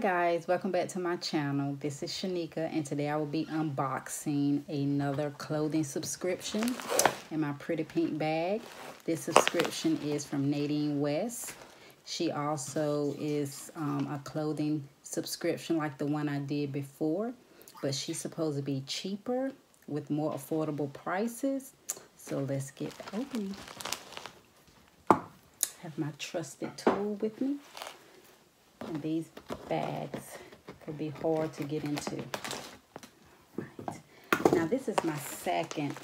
guys, welcome back to my channel. This is Shaneka and today I will be unboxing another clothing subscription in my pretty pink bag. This subscription is from Nadine West. She also is um, a clothing subscription like the one I did before, but she's supposed to be cheaper with more affordable prices. So let's get opening. Have my trusted tool with me. And these bags could be hard to get into. Right. Now this is my second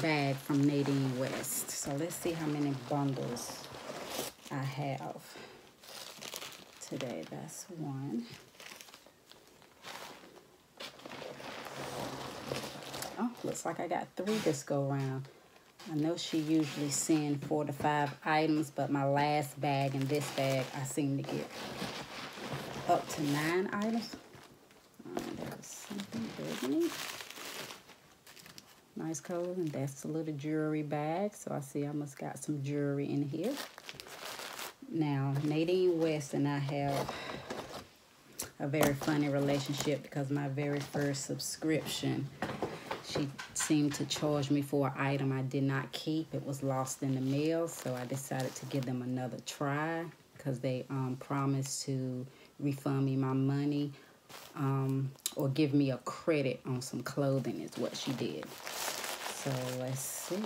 bag from Nadine West. So let's see how many bundles I have today. That's one. Oh, looks like I got three this go round. I know she usually send four to five items, but my last bag and this bag, I seem to get up to nine items. Oh, there's something burgundy. Nice color, and that's a little jewelry bag. So I see I must got some jewelry in here. Now, Nadine West and I have a very funny relationship because my very first subscription she seemed to charge me for an item I did not keep. It was lost in the mail, so I decided to give them another try because they um, promised to refund me my money um, or give me a credit on some clothing is what she did. So let's see.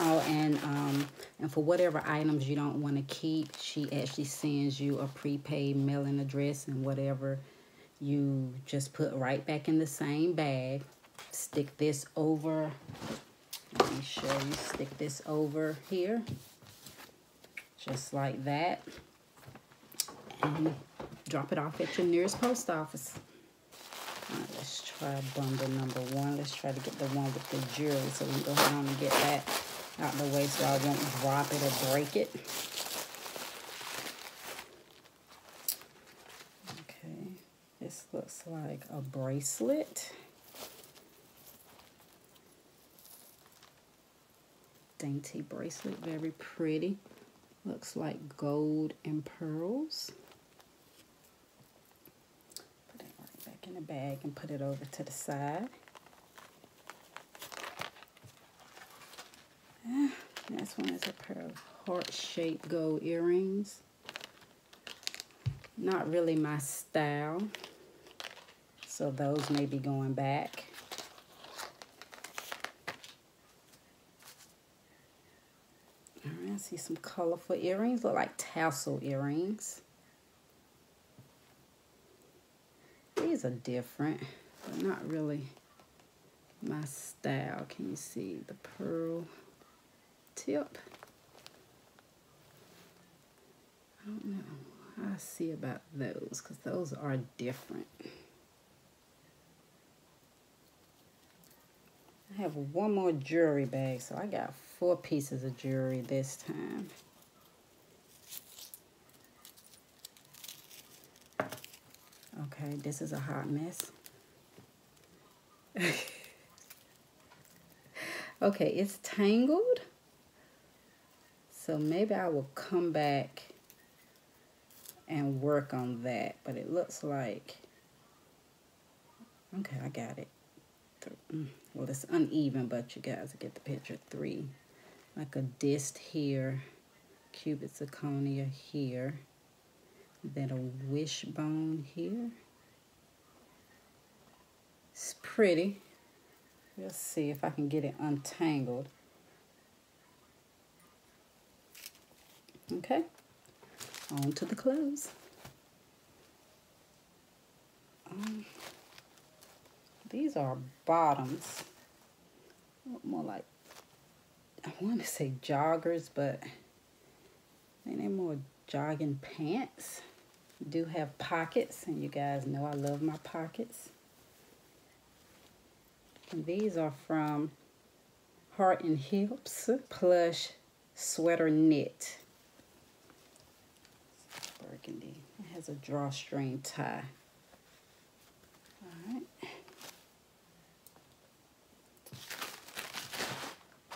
Oh, and um, and for whatever items you don't want to keep, she actually sends you a prepaid mailing address and whatever you just put right back in the same bag stick this over. Let me show you. Stick this over here. Just like that. And drop it off at your nearest post office. Right, let's try bundle number one. Let's try to get the one with the jewelry so we can go ahead and get that out of the way so I won't drop it or break it. Okay, this looks like a bracelet. Dainty bracelet. Very pretty. Looks like gold and pearls. Put it right back in the bag and put it over to the side. Ah, next one is a pair of heart-shaped gold earrings. Not really my style. So those may be going back. See some colorful earrings. Look like tassel earrings. These are different, but not really my style. Can you see the pearl tip? I don't know. I see about those because those are different. I have one more jewelry bag, so I got four pieces of jewelry this time. Okay, this is a hot mess. okay, it's tangled. So maybe I will come back and work on that. But it looks like... Okay, I got it. Mm, well, it's uneven, but you guys get the picture. Three like a disc here, cubic zirconia here, then a wishbone here. It's pretty. Let's see if I can get it untangled. Okay, on to the clothes. Um, these are bottoms, more like I want to say joggers, but they are more jogging pants. Do have pockets, and you guys know I love my pockets. And these are from Heart and Hips Plush Sweater Knit. Burgundy. It has a drawstring tie.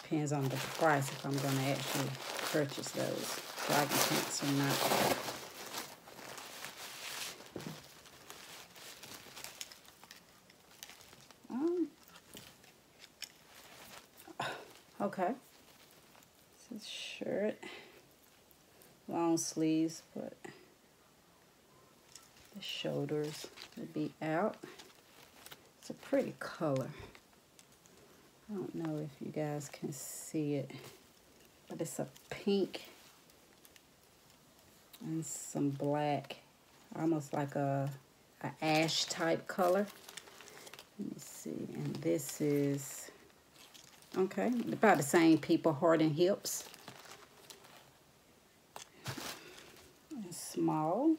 depends on the price if I'm going to actually purchase those. So I can cancel not. Um. Okay. This is shirt. Long sleeves, but the shoulders would be out. It's a pretty color. I don't know if you guys can see it, but it's a pink and some black, almost like a, a ash type color. Let me see, and this is, okay, about the same people, heart and hips. And small.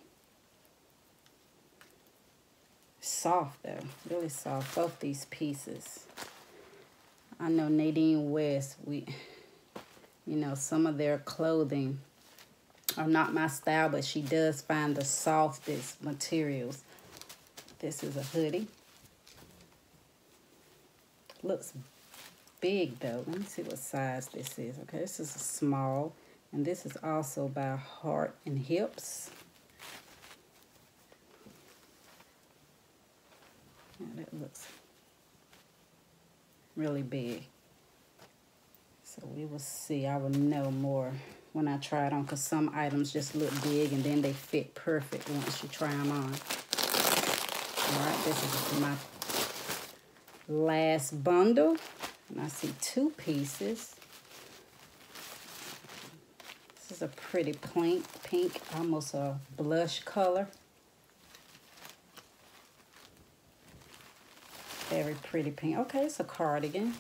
Soft though, really soft, both these pieces. I know Nadine West, we, you know, some of their clothing are not my style, but she does find the softest materials. This is a hoodie. Looks big though. Let me see what size this is. Okay, this is a small. And this is also by Heart and Hips. Yeah, that looks really big. So we will see. I will know more when I try it on because some items just look big and then they fit perfect once you try them on. All right, this is my last bundle. And I see two pieces. This is a pretty pink, pink, almost a blush color. Very pretty pink. Okay, it's a cardigan.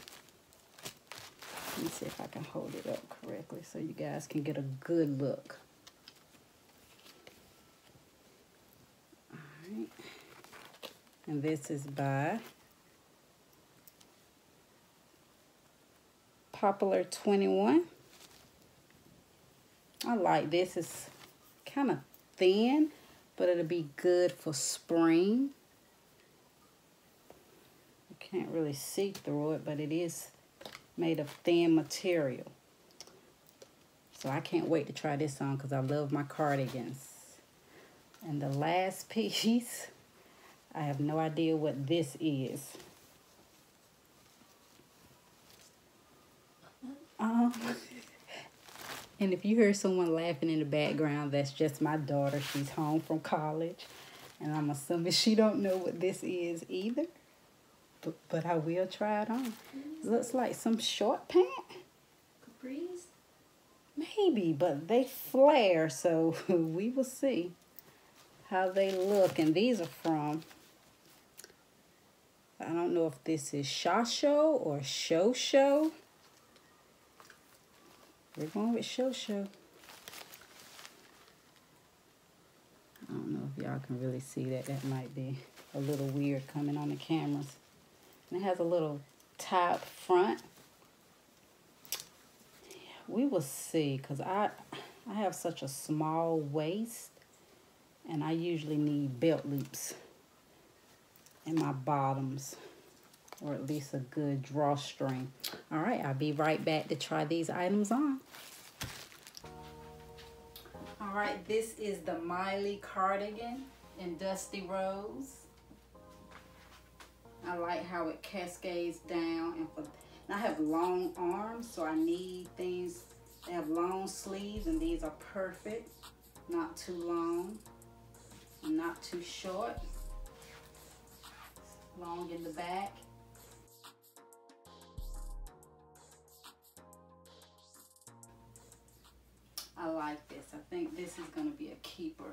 Let me see if I can hold it up correctly so you guys can get a good look. Alright. And this is by Popular 21. I like this. It's kind of thin, but it'll be good for spring. Can't really see through it, but it is made of thin material. So I can't wait to try this on because I love my cardigans. And the last piece, I have no idea what this is. Um, and if you hear someone laughing in the background, that's just my daughter. She's home from college. And I'm assuming she don't know what this is either. But, but I will try it on. Looks like some short pant. Capris? Maybe, but they flare, so we will see how they look. And these are from, I don't know if this is Shasho or Show Show. We're going with Show Show. I don't know if y'all can really see that. That might be a little weird coming on the cameras. And it has a little top front. We will see, because I, I have such a small waist. And I usually need belt loops in my bottoms or at least a good drawstring. All right, I'll be right back to try these items on. All right, this is the Mylee cardigan in Dusty Rose. I like how it cascades down and for and I have long arms, so I need things that have long sleeves, and these are perfect. Not too long not too short. Long in the back. I like this. I think this is going to be a keeper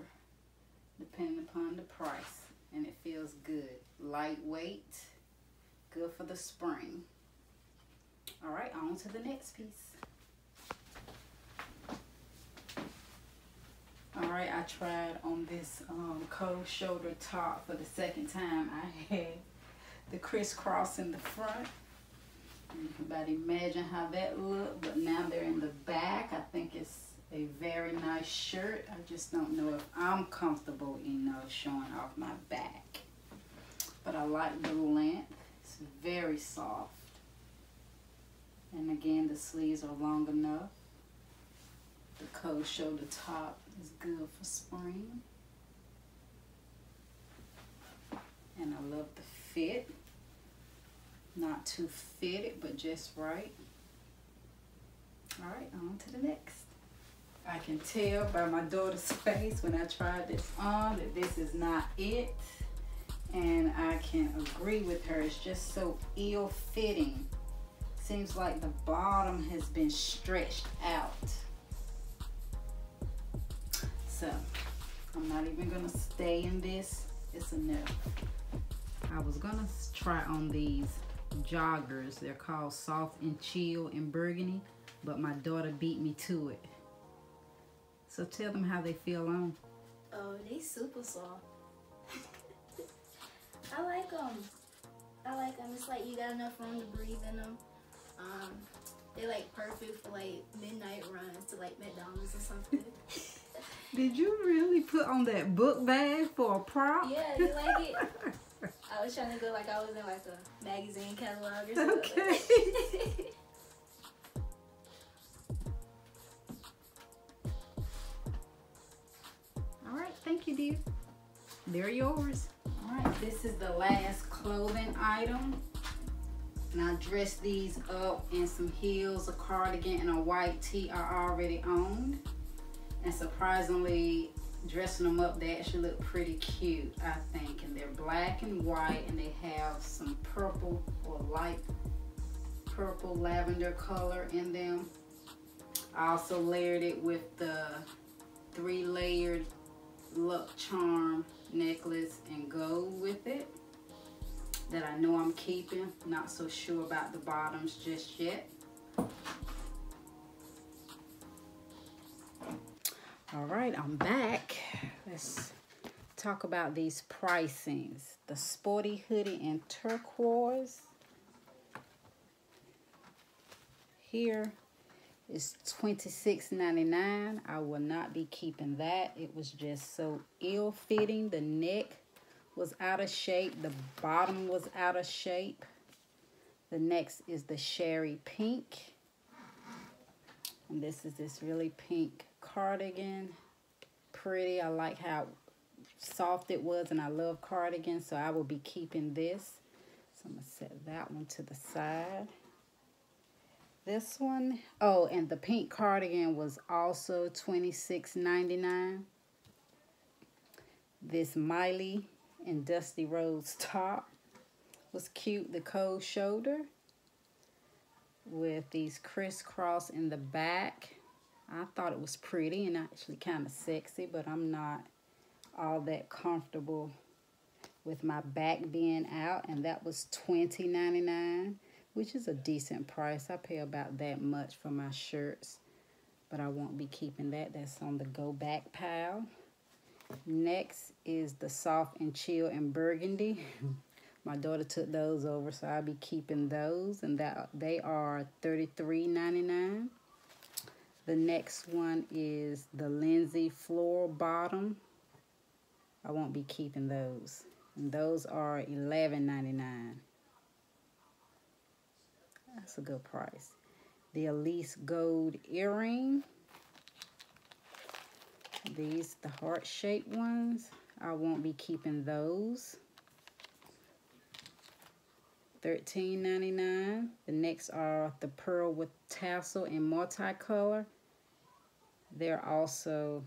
depending upon the price. And it feels good. Lightweight. Good for the spring. All right, on to the next piece. All right, I tried on this um, cold shoulder top for the second time. I had the crisscross in the front. You can about imagine how that looked, but now they're in the back. I think it's a very nice shirt. I just don't know if I'm comfortable enough showing off my back. But I like the length. It's very soft. And again, the sleeves are long enough. The cold shoulder top is good for spring. And I love the fit. Not too fitted, but just right. All right, on to the next. I can tell by my daughter's face when I tried this on that this is not it. And I can agree with her. It's just so ill fitting. Seems like the bottom has been stretched out. So I'm not even gonna stay in this. It's enough. I was gonna try on these joggers. They're called soft and chill in burgundy, but my daughter beat me to it. So tell them how they feel on. Oh, they super soft. I like them. I like them. It's like you got enough room to breathe in them. Um, they like perfect for like midnight runs to like McDonald's or something. Did you really put on that book bag for a prop? yeah, you like it? I was trying to go like I was in like a magazine catalog or something. Okay. They're yours. All right, this is the last clothing item. And I dressed these up in some heels, a cardigan, and a white tee I already owned. And surprisingly, dressing them up, they actually look pretty cute, I think. And they're black and white, and they have some purple or light purple lavender color in them. I also layered it with the three layered luck charm necklace and gold with it that I know I'm keeping. Not so sure about the bottoms just yet. All right, I'm back. Let's talk about these pricings. The sporty hoodie in turquoise. Here is $26.99. I will not be keeping that. It was just so ill-fitting. The neck was out of shape. The bottom was out of shape. The next is the sherry pink. And this is this really pink cardigan. Pretty. I like how soft it was and I love cardigans. So I will be keeping this. So I'm going to set that one to the side. This one, oh, and the pink cardigan was also $26.99. This Mylee and Dusty Rose top was cute. The cold shoulder with these crisscross in the back. I thought it was pretty and actually kind of sexy, but I'm not all that comfortable with my back being out. And that was $20.99 which is a decent price. I pay about that much for my shirts, but I won't be keeping that. That's on the go back pile. Next is the soft and chill and burgundy. my daughter took those over, so I'll be keeping those, and that they are $33.99. The next one is the Lyndsey floral bottom. I won't be keeping those. And those are $11.99. That's a good price. The Elise Gold Earring. These, the heart-shaped ones. I won't be keeping those. $13.99. The next are the pearl with tassel and multicolor. They're also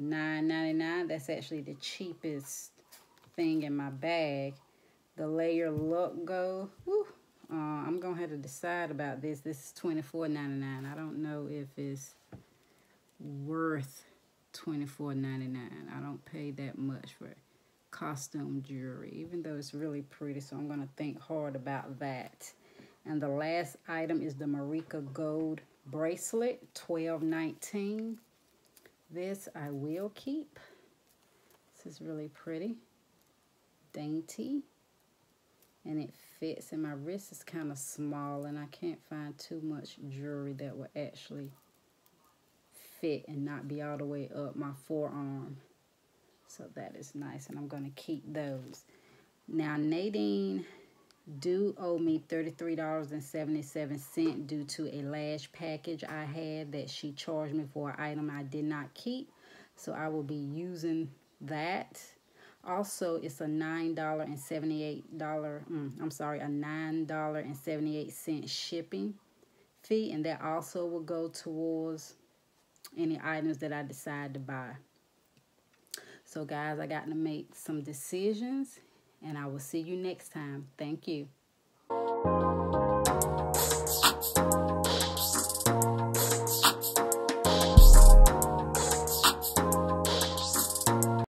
$9.99. That's actually the cheapest thing in my bag. The layer look go. Woo, uh, I'm going to have to decide about this. This is $24.99. I don't know if it's worth $24.99. I don't pay that much for costume jewelry, even though it's really pretty. So I'm going to think hard about that. And the last item is the Marika Gold bracelet, $12.19. This I will keep. This is really pretty. Dainty and it fits and my wrist is kind of small and I can't find too much jewelry that will actually fit and not be all the way up my forearm. So that is nice and I'm going to keep those. Now Nadine do owe me $33.77 due to a lash package I had that she charged me for an item I did not keep. So I will be using that also, it's a $9.78, mm, I'm sorry, a $9.78 shipping fee and that also will go towards any items that I decide to buy. So guys, I got to make some decisions and I will see you next time. Thank you.